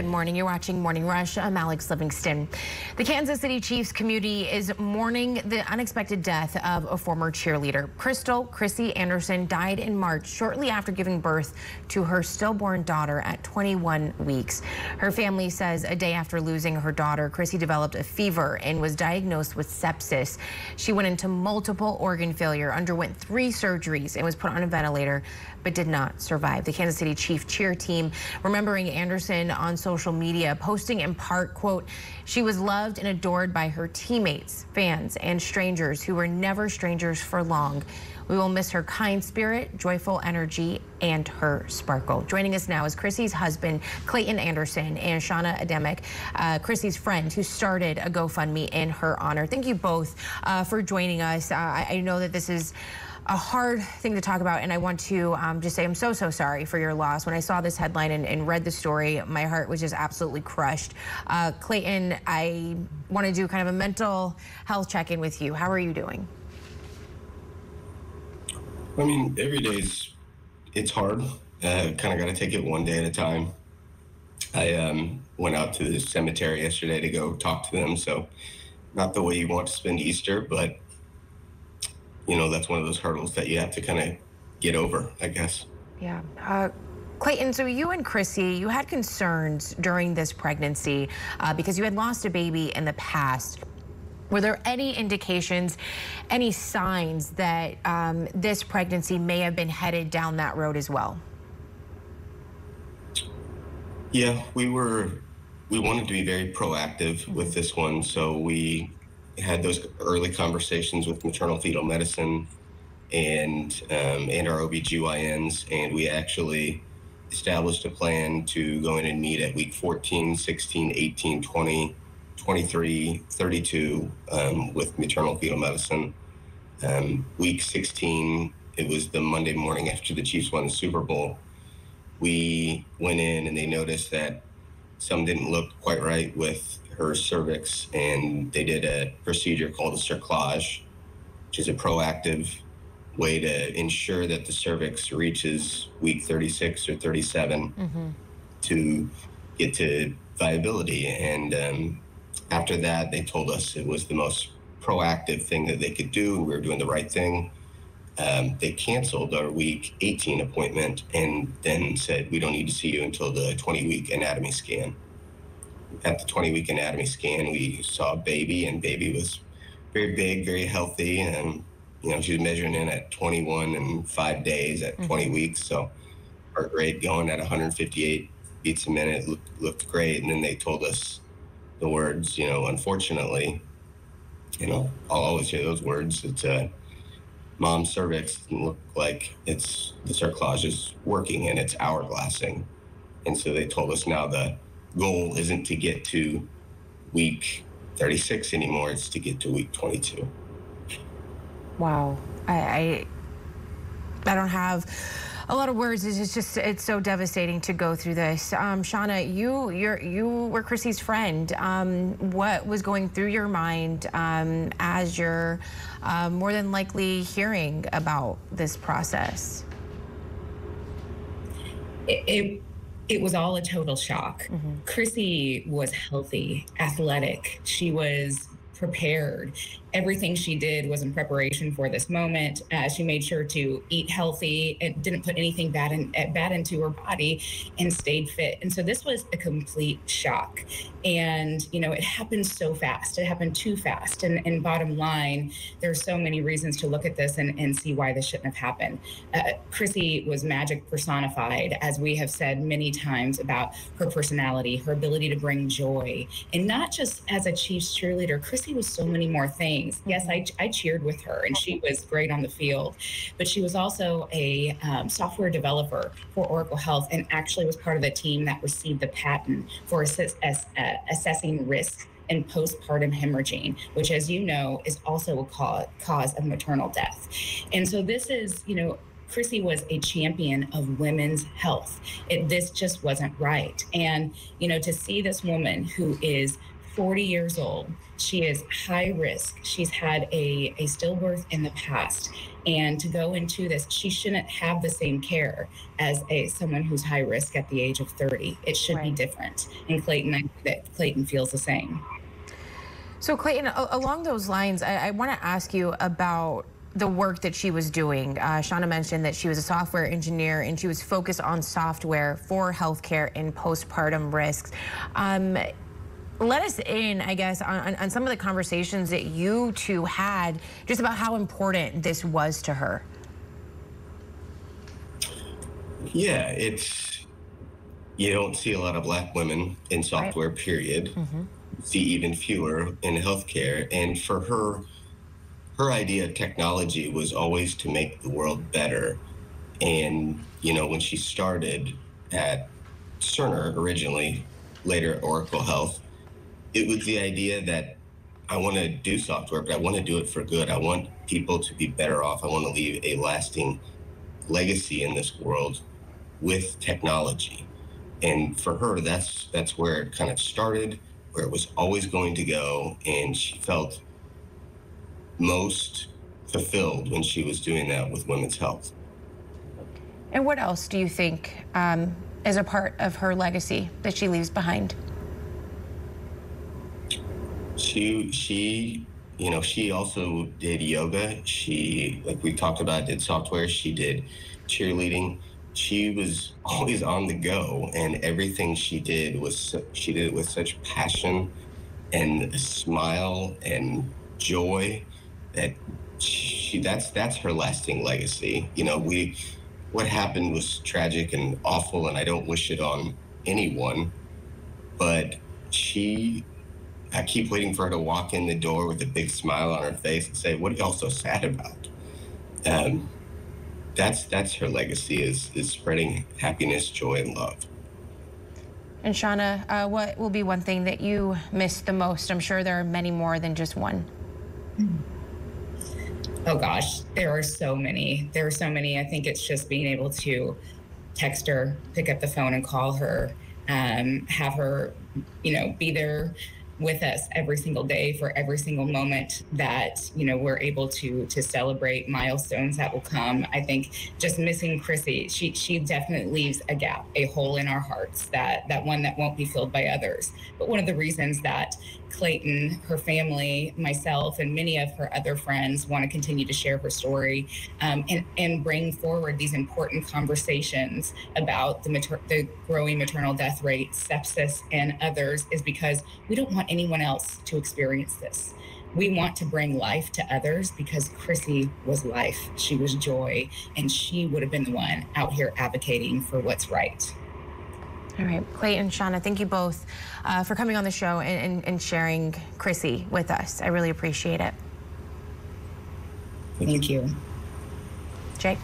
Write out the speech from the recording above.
Good morning. You're watching Morning Rush. I'm Alex Livingston. The Kansas City Chiefs community is mourning the unexpected death of a former cheerleader. Crystal Krissy Anderson died in March shortly after giving birth to her stillborn daughter at 21 weeks. Her family says a day after losing her daughter, Krissy developed a fever and was diagnosed with sepsis. She went into multiple organ failure, underwent three surgeries, and was put on a ventilator, but did not survive. The Kansas City Chief cheer team remembering Anderson on social media, posting in part, quote, she was loved and adored by her teammates, fans, and strangers who were never strangers for long. We will miss her kind spirit, joyful energy, and her sparkle. Joining us now is Krissy's husband, Clayton Anderson, and Shanna Ademic, uh, Krissy's friend, who started a GoFundMe in her honor. Thank you both uh, for joining us. Uh, I, I know that this is a hard thing to talk about, and I want to um, just say I'm so, so sorry for your loss. When I saw this headline and, and read the story, my heart was just absolutely crushed. Uh, Clayton, I want to do kind of a mental health check-in with you. How are you doing? I mean, every day's it's hard. Uh, kind of got to take it one day at a time. I um, went out to the cemetery yesterday to go talk to them. So, not the way you want to spend Easter, but you know, that's one of those hurdles that you have to kind of get over, I guess. Yeah. Uh, Clayton, so you and Krissy, you had concerns during this pregnancy uh, because you had lost a baby in the past. Were there any indications, any signs that um, this pregnancy may have been headed down that road as well? Yeah, we were, we wanted to be very proactive with this one. So we had those early conversations with maternal fetal medicine and um, and our OBGYNs, and we actually established a plan to go in and meet at week 14, 16, 18, 20, 23, 32 um, with maternal fetal medicine. Um, week 16, it was the Monday morning after the Chiefs won the Super Bowl. We went in and they noticed that some didn't look quite right with her cervix, and they did a procedure called a cerclage, which is a proactive way to ensure that the cervix reaches week 36 or 37 mm-hmm. to get to viability. And um, after that, they told us it was the most proactive thing that they could do. We were doing the right thing. Um, they canceled our week 18 appointment and then said, We don't need to see you until the 20 week anatomy scan at the 20 week anatomy scan, we saw a baby, and baby was very big, very healthy, and you know she was measuring in at 21 and five days at mm-hmm. 20 weeks. So heart rate going at 158 beats a minute looked, looked great. And then they told us the words, you know, unfortunately, you know, I'll always hear those words. It's a uh, mom's cervix look like it's the cerclage is working and it's hourglassing. And so they told us now the goal isn't to get to week 36 anymore, it's to get to week 22. Wow. I, I, I don't have a lot of words. It's just it's so devastating to go through this. Um, Shanna, you you you were Krissy's friend. Um, what was going through your mind um, as you're uh, more than likely hearing about this process? It, it it was all a total shock. Mm-hmm. Krissy was healthy, athletic. She was prepared. Everything she did was in preparation for this moment. Uh, she made sure to eat healthy and didn't put anything bad in, uh, bad into her body, and stayed fit. And so this was a complete shock. And you know, it happened so fast. It happened too fast. And, and bottom line, there's so many reasons to look at this and, and see why this shouldn't have happened. Uh, Krissy was magic personified, as we have said many times about her personality, her ability to bring joy, and not just as a Chiefs cheerleader. Krissy was so many more things. Yes, I, I cheered with her and she was great on the field, but she was also a um, software developer for Oracle Health and actually was part of the team that received the patent for assess, uh, assessing risk and postpartum hemorrhaging, which, as you know, is also a cause, cause of maternal death. And so this is, you know, Krissy was a champion of women's health. It, this just wasn't right. And, you know, to see this woman who is 40 years old. She is high risk. She's had a, a stillbirth in the past. And to go into this, she shouldn't have the same care as a someone who's high risk at the age of 30. It should right. be different. And Clayton, I that Clayton feels the same. So Clayton, along those lines, I, I want to ask you about the work that she was doing. Uh, Shanna mentioned that she was a software engineer and she was focused on software for healthcare and postpartum risks. Um, let us in, I guess, on, on some of the conversations that you two had just about how important this was to her. Yeah, it's, you don't see a lot of black women in software, right. period. Mm-hmm. See even fewer in healthcare. And for her, her idea of technology was always to make the world better. And, you know, when she started at Cerner originally, later Oracle Health, it was the idea that I want to do software, but I want to do it for good. I want people to be better off. I want to leave a lasting legacy in this world with technology. And for her, that's that's where it kind of started, where it was always going to go, and she felt most fulfilled when she was doing that with women's health. And what else do you think um, is a part of her legacy that she leaves behind? She she you know she also did yoga. She like we talked about did software. She did cheerleading. She was always on the go and everything she did was she did it with such passion and smile and joy that she that's that's her lasting legacy. You know we what happened was tragic and awful and i don't wish it on anyone but she I keep waiting for her to walk in the door with a big smile on her face and say, "What are y'all so sad about?" Um, that's that's her legacy is is spreading happiness, joy, and love. And Shanna, uh, what will be one thing that you miss the most? I'm sure there are many more than just one. Oh gosh, there are so many. There are so many. I think it's just being able to text her, pick up the phone, and call her, um, have her, you know, be there with us every single day for every single moment that you know we're able to to celebrate milestones that will come. I think just missing krissy she she definitely leaves a gap a hole in our hearts that that one that won't be filled by others. But one of the reasons that Clayton, her family, myself, and many of her other friends want to continue to share her story um, and, and bring forward these important conversations about the, mater- the growing maternal death rate, sepsis, and others is because we don't want anyone else to experience this. We want to bring life to others because Krissy was life. She was joy, and she would have been the one out here advocating for what's right. All right, Clayton, Shanna, thank you both uh, for coming on the show and, and, and sharing Krissy with us. I really appreciate it. Thank you. Jake?